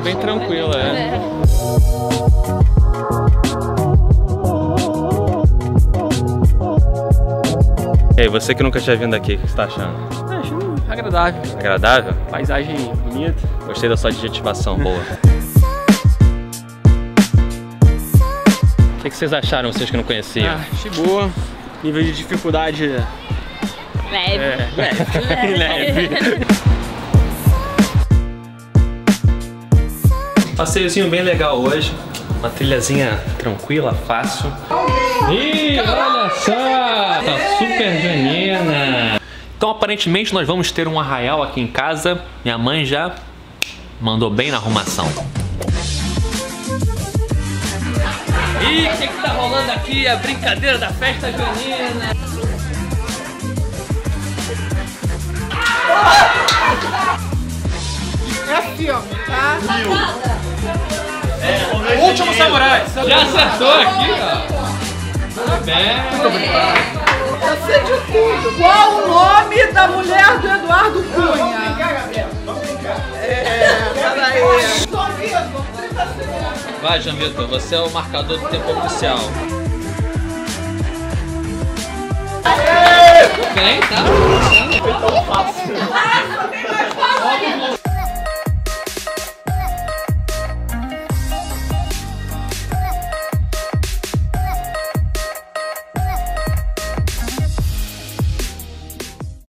bem tranquila, é. E aí, você que nunca tinha vindo aqui, o que você tá achando? Ah, Achando agradável. Agradável? Paisagem bonita. Gostei da sua adjetivação, boa. O que, que vocês acharam, vocês que não conheciam? Ah, achei boa. Nível de dificuldade Leve. é leve. leve. Passeiozinho bem legal hoje. Uma trilhazinha tranquila, fácil. Ih, olha só! Tá super janina. Então, aparentemente, nós vamos ter um arraial aqui em casa. Minha mãe já mandou bem na arrumação. Ih, o que, que tá rolando aqui? A brincadeira da festa junina. É filme, tá? Último samurai! Já acertou aqui, ó. Tudo bem. Eu sei de tudo. Qual o nome da mulher do Eduardo Cunha? É, peraí. Tô vivo, 30 segundos. Vai, João Vitor, você é o marcador do tempo oficial. Bem, tá?